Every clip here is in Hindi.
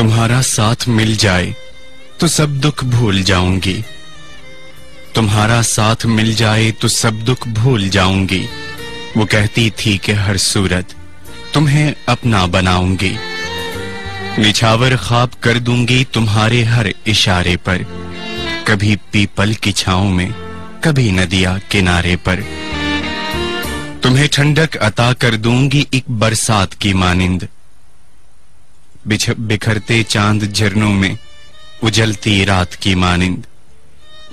तुम्हारा साथ मिल जाए तो सब दुख भूल जाऊँगी। तुम्हारा साथ मिल जाए तो सब दुख भूल जाऊँगी। वो कहती थी कि हर सूरत तुम्हें अपना बनाऊँगी। निछावर खाब कर दूँगी तुम्हारे हर इशारे पर। कभी पीपल की छाओ में, कभी नदिया किनारे पर। तुम्हें ठंडक अता कर दूँगी एक बरसात की मानिंद। बिखरते चाँद झरनों में उजलती रात की मानिंद।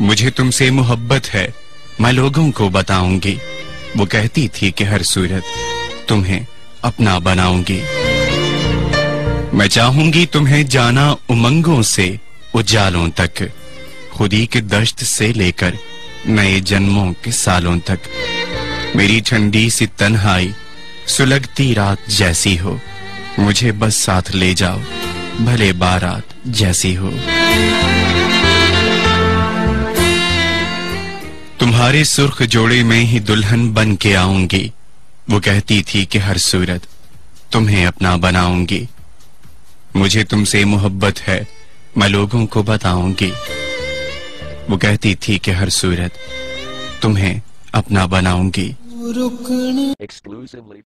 मुझे तुमसे मोहब्बत है, मैं लोगों को बताऊँगी। वो कहती थी कि हर सूरत तुम्हें अपना बनाऊँगी। मैं चाहूँगी तुम्हें जाना उमंगों से, उजालों तक, खुदी के दश्त से लेकर नए जन्मों के सालों तक। मेरी ठंडी सी तन्हाई सुलगती रात जैसी हो। मुझे बस साथ ले जाओ भले बारात जैसी हो। तुम्हारे सुर्ख जोड़े में ही दुल्हन बन के आऊँगी। वो कहती थी कि हर सूरत तुम्हें अपना बनाऊँगी। मुझे तुमसे मोहब्बत है मैं लोगों को बताऊँगी। वो कहती थी कि हर सूरत तुम्हें अपना बनाऊँगी। exclusively